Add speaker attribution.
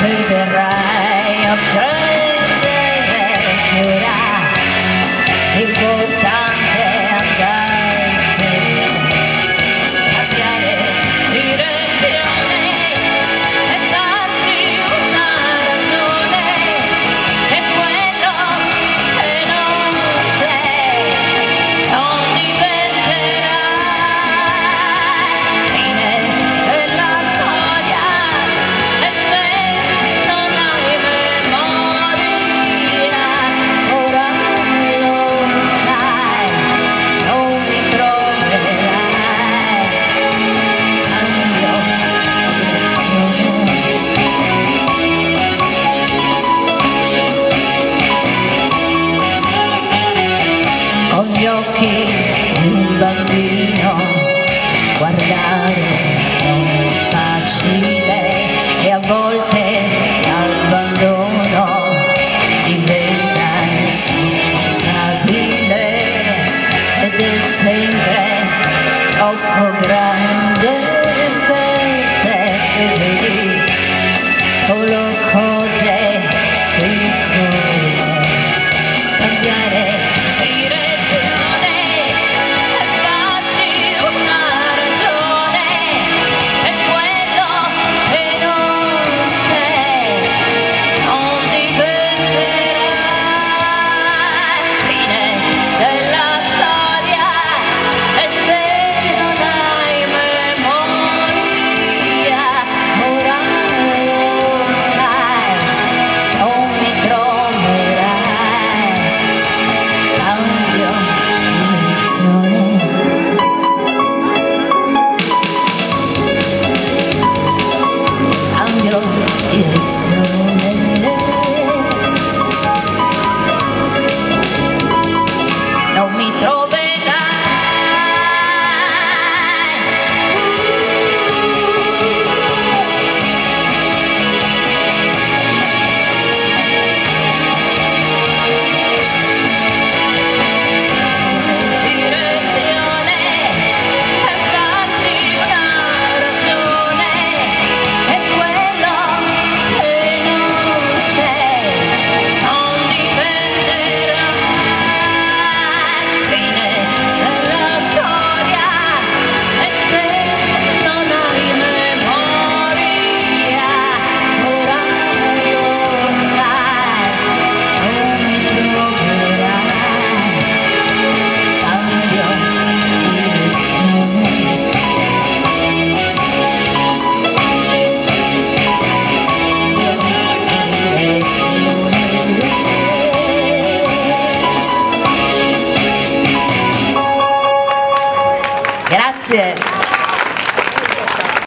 Speaker 1: Hey, occhi un bambino guardare non è facile e a volte l'abbandono diventa insopportabile ed è sempre troppo grande per te vedi solo cose piccole cambiare. 谢谢。